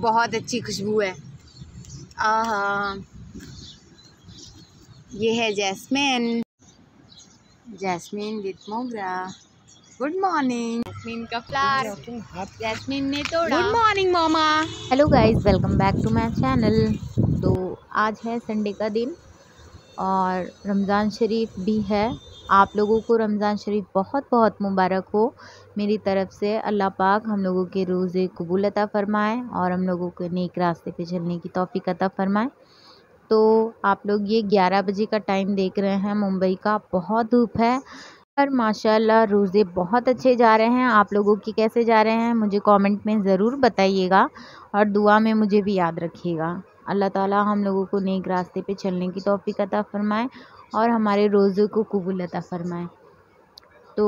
बहुत अच्छी खुशबू है। आहा। ये है जैस्मिन। जैस्मिन विथ मोगरा। गुड मॉर्निंग जैस्मिन का फ्लावर जैस्मिन ने तोड़ा। Good morning mama. Hello guys welcome back to my channel तो आज है संडे का दिन और रमज़ान शरीफ भी है। आप लोगों को रमज़ान शरीफ बहुत बहुत मुबारक हो। मेरी तरफ़ से अल्लाह पाक हम लोगों के रोज़े कबूल अता फ़रमाए और हम लोगों के नेक रास्ते पे चलने की तौफ़ी अता फ़रमाए। तो आप लोग ये 11 बजे का टाइम देख रहे हैं, मुंबई का बहुत धूप है पर माशाल्लाह रोज़े बहुत अच्छे जा रहे हैं। आप लोगों की कैसे जा रहे हैं मुझे कमेंट में ज़रूर बताइएगा और दुआ में मुझे भी याद रखिएगा। अल्लाह ताला हम लोगों को नेक रास्ते पे चलने की तौफ़ी अता फ़रमाए और हमारे रोज़े को कबूल अता फ़रमाए। तो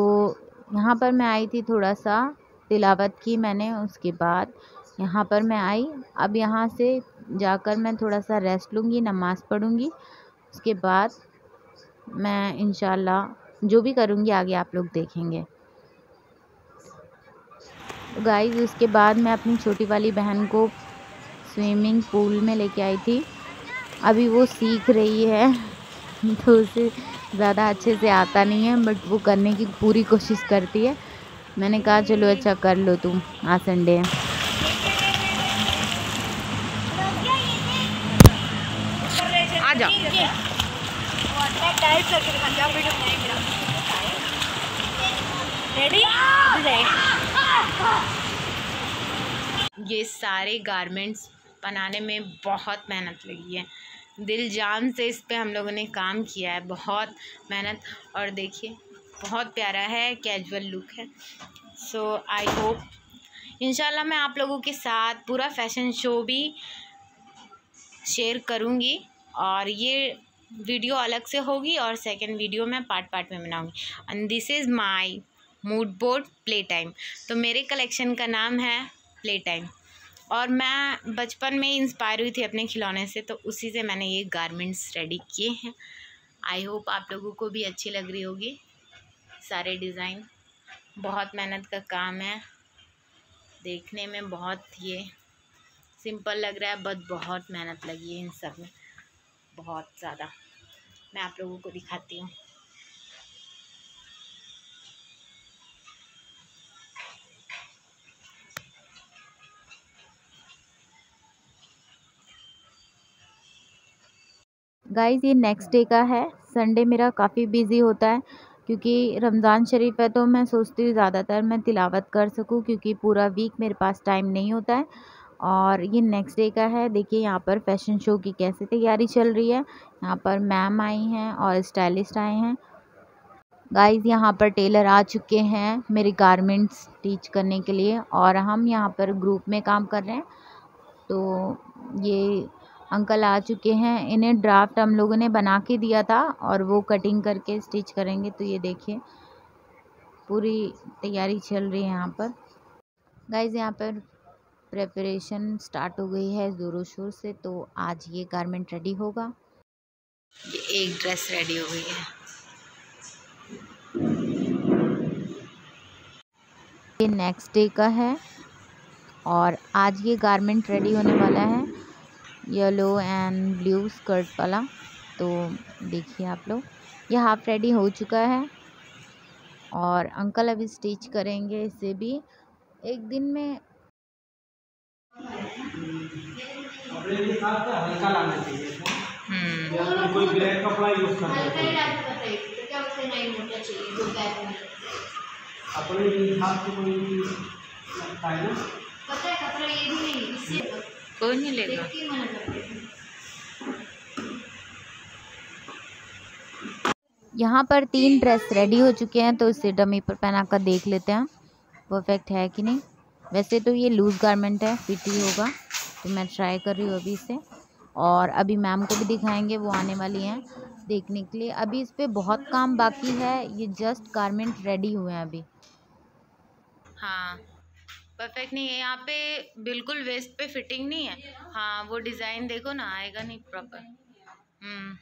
यहाँ पर मैं आई थी थोड़ा सा तिलावत की मैंने, उसके बाद यहाँ पर मैं आई। अब यहाँ से जाकर मैं थोड़ा सा रेस्ट लूँगी, नमाज़ पढ़ूँगी। उसके बाद मैं इन जो भी करूँगी आगे आप लोग देखेंगे। तो गाइस उसके बाद मैं अपनी छोटी वाली बहन को स्विमिंग पूल में लेके आई थी। अभी वो सीख रही है तो उसे ज़्यादा अच्छे से आता नहीं है बट वो करने की पूरी कोशिश करती है। मैंने कहा चलो अच्छा कर लो तुम आज संडे है। आ ये सारे गारमेंट्स बनाने में बहुत मेहनत लगी है। दिल जान से इस पर हम लोगों ने काम किया है। बहुत मेहनत और देखिए, बहुत प्यारा है कैजुअल लुक है। सो आई होप इंशाल्लाह मैं आप लोगों के साथ पूरा फ़ैशन शो भी शेयर करूँगी और ये वीडियो अलग से होगी और सेकंड वीडियो मैं पार्ट पार्ट में बनाऊँगी। And this is my mood board play time तो मेरे कलेक्शन का नाम है प्ले टाइम और मैं बचपन में इंस्पायर हुई थी अपने खिलौने से तो उसी से मैंने ये गारमेंट्स रेडी किए हैं। आई होप आप लोगों को भी अच्छी लग रही होगी। सारे डिज़ाइन बहुत मेहनत का काम है। देखने में बहुत ये सिंपल लग रहा है बट बहुत मेहनत लगी है इन सब में। बहुत ज़्यादा। मैं आप लोगों को दिखाती हूँ। गाइज़ ये नेक्स्ट डे का है। संडे मेरा काफ़ी बिज़ी होता है क्योंकि रमज़ान शरीफ है तो मैं सोचती हूँ ज़्यादातर मैं तिलावत कर सकूँ क्योंकि पूरा वीक मेरे पास टाइम नहीं होता है। और ये नेक्स्ट डे का है। देखिए यहाँ पर फ़ैशन शो की कैसे तैयारी चल रही है। यहाँ पर मैम आई हैं और स्टाइलिस्ट आए हैं। गाइज़ यहाँ पर टेलर आ चुके हैं मेरे गारमेंट्स टीच करने के लिए और हम यहाँ पर ग्रुप में काम कर रहे हैं। तो ये अंकल आ चुके हैं। इन्हें ड्राफ्ट हम लोगों ने बना के दिया था और वो कटिंग करके स्टिच करेंगे। तो ये देखिए, पूरी तैयारी चल रही है यहाँ पर। गाइज़ यहाँ पर प्रेपरेशन स्टार्ट हो गई है ज़ोरों शोर से तो आज ये गारमेंट रेडी होगा। ये एक ड्रेस रेडी हो गई है। ये नेक्स्ट डे का है और आज ये गारमेंट रेडी होने वाला है। येलो एंड ब्लू स्कर्ट वाला। तो देखिए आप लोग ये हाफ़ रेडी हो चुका है। और अंकल अभी स्टिच करेंगे इसे भी। एक दिन में कोई ब्लैक कपड़ा यूज़ अपने हिसाब से कोई लगता है कपड़ा ये भी नहीं कोई नहीं लेगा। यहाँ पर तीन ड्रेस रेडी हो चुके हैं तो इसे डमी पर पहना कर देख लेते हैं। परफेक्ट है कि नहीं? वैसे तो ये लूज़ गारमेंट है फिट ही होगा तो मैं ट्राई कर रही हूँ अभी इसे। और अभी मैम को भी दिखाएँगे वो आने वाली हैं देखने के लिए। अभी इस पर बहुत काम बाकी है ये जस्ट गारमेंट रेडी हुए हैं अभी। हाँ। परफेक्ट नहीं है। यहाँ पे बिल्कुल वेस्ट पे फिटिंग नहीं है। हाँ वो डिज़ाइन देखो ना आएगा नहीं प्रॉपर हम्म।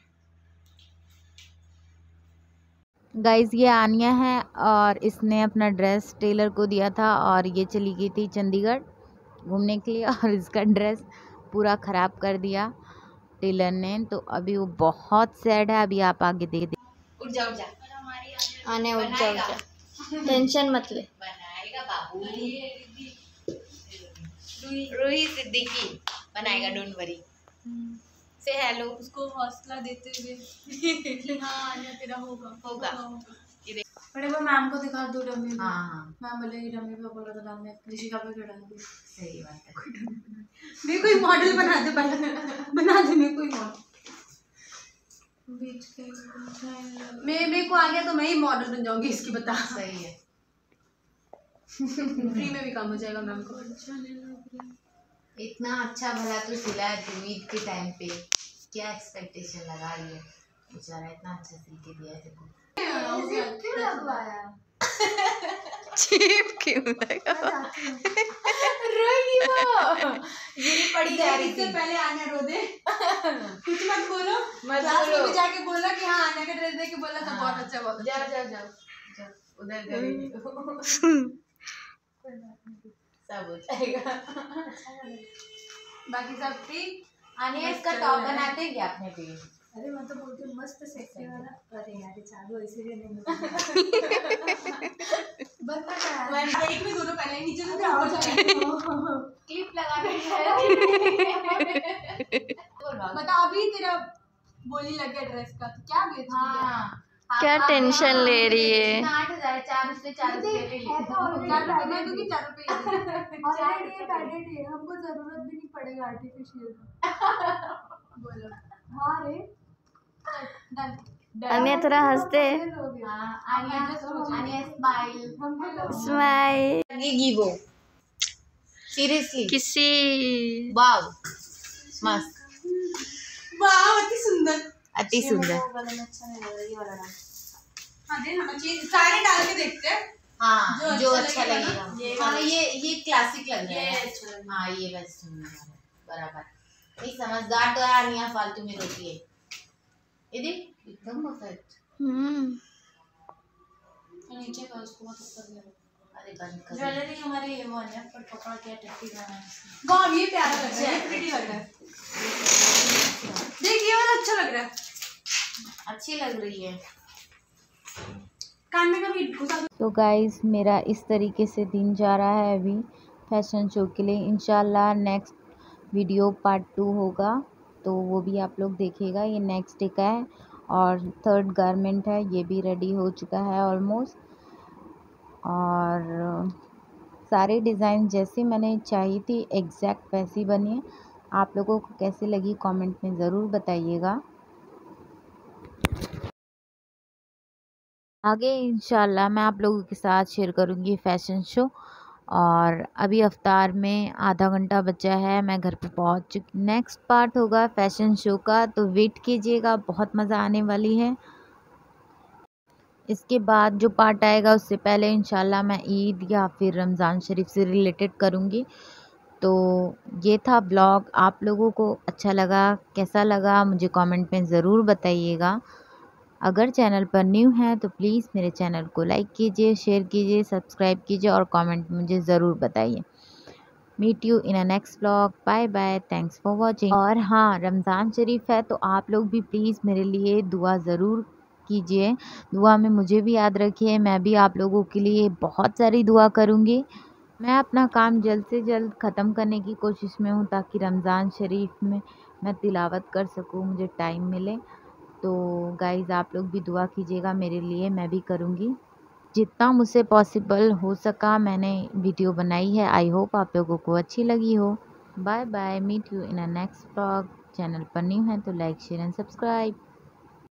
गाइज़ ये आनिया है और इसने अपना ड्रेस टेलर को दिया था और ये चली गई थी चंडीगढ़ घूमने के लिए और इसका ड्रेस पूरा ख़राब कर दिया टेलर ने। तो अभी वो बहुत सैड है अभी आप आगे देख उठ जा उठ जा आने उठ जा उठ जा टेंशन मत ले। बनाएगा बाबू। रूही सिद्दीकी बनाएगा डोंट वरी से हेलो उसको हौसला देते हुए। हाँ आना तेरा होगा। होगा। बड़े वो मैम को दिखा दो डमी हाँ हाँ। मैम बोले डमी पे बोला था डालने ऋषिका पे क्यों डाल दी सही बात है। मेरे कोई मॉडल बना दे पहले। बना दे मेरे कोई मॉडल बीच के मैं मेरे को आ गया तो मैं ही मॉडल बन जाऊँगी इसकी बता। सही है। फ्री में भी काम हो जाएगा मैम को। इतना अच्छा भला तो सिला है ईद के टाइम पे। क्या एक्सपेक्टेशन लगा रही है? बेचारा इतना अच्छा सिल के दिया है तेको चीप क्यों लगा? रोई वो। गिरी पड़ी जा रही थी। पहले आना रो दे। कुछ मत बोलो। मत क्लास में भी जाके बोला कि हाँ आना का ड्रेस देख के बोला था हाँ। बहुत अच्छा बहुत अच्छा। जाओ। जाओ उधर करेंगे। सब हो जाएगा बाकी सब ठीक? आने इसका टॉप बनाते हैं क्या अपने पे अरे मैं तो बोलती हूँ मस्त सेक्सी वाला. अरे यार ये चालू इसीलिए नहीं बंद कर यार. मैं दोनों पहले नीचे से ऊपर क्लिप लगा बता अभी तेरा बोली लग गया ड्रेस का तो क्या बेच हाँ. क्या टेंशन ले रही है रुपये ले ये पैडेड है हमको ज़रूरत भी नहीं पड़ेगा आर्टिफिशियल हाँ अन्य थोड़ा हँसते। स्माइल तो वो। सीरियसली किसी वाव मस्त। वाह अति सुंदर। अति सुंदर हाँ दे हम चेंज सारे डाल के देखते हैं हाँ जो जो अच्छा अच्छा लगेगा ये हाँ ये ये क्लासिक लग रहा है हाँ ये वेस्टर्न बराबर नहीं समझदार तो है अनिया फालतू में रोती है ये देख एकदम परफेक्ट नीचे का उसको मत ऊपर ले अरे बंद कर ज्वेलरी हमारे ये वो है पर पकड़ के टट्टी है वाह ये प्यारा लग रहा है प्रीटी लग रहा है देख ये वाला अच्छा लग रहा है अच्छी लग रही है। तो गाइज़ मेरा इस तरीके से दिन जा रहा है अभी। फ़ैशन शो के लिए इंशाल्लाह नेक्स्ट वीडियो पार्ट टू होगा। तो वो भी आप लोग देखिएगा ये नेक्स्ट डे का है। और थर्ड गारमेंट है, ये भी रेडी हो चुका है ऑलमोस्ट और सारे डिज़ाइन जैसे मैंने चाहिए थी एग्जैक्ट वैसी बनी है। आप लोगों को कैसी लगी कमेंट में ज़रूर बताइएगा। आगे इंशाल्लाह मैं आप लोगों के साथ शेयर करूँगी फ़ैशन शो और अभी अवतार में आधा घंटा बचा है, मैं घर पे पहुँच चुकी नेक्स्ट पार्ट होगा फ़ैशन शो का तो वेट कीजिएगा, बहुत मज़ा आने वाली है। इसके बाद जो पार्ट आएगा, उससे पहले इंशाल्लाह मैं ईद या फिर रमज़ान शरीफ से रिलेटेड करूँगी। तो ये था ब्लॉग आप लोगों को अच्छा लगा, कैसा लगा, मुझे कमेंट में ज़रूर बताइएगा। अगर चैनल पर न्यू हैं तो प्लीज़ मेरे चैनल को लाइक कीजिए, शेयर कीजिए, सब्सक्राइब कीजिए और कमेंट मुझे ज़रूर बताइए। Meet you in a next blog. Bye bye. Thanks for watching. और हाँ रमज़ान शरीफ है तो आप लोग भी प्लीज़ मेरे लिए दुआ ज़रूर कीजिए। दुआ में मुझे भी याद रखिए, मैं भी आप लोगों के लिए बहुत सारी दुआ करूँगी। मैं अपना काम जल्द से जल्द ख़त्म करने की कोशिश में हूँ, ताकि रमज़ान शरीफ में मैं तिलावत कर सकूँ, मुझे टाइम मिले। तो गाइज़ आप लोग भी दुआ कीजिएगा मेरे लिए, मैं भी करूँगी। जितना मुझसे पॉसिबल हो सका मैंने वीडियो बनाई है। आई होप आप लोगों को अच्छी लगी हो। Bye bye meet you in a next blog channel पर न्यू है तो लाइक शेयर एंड सब्सक्राइब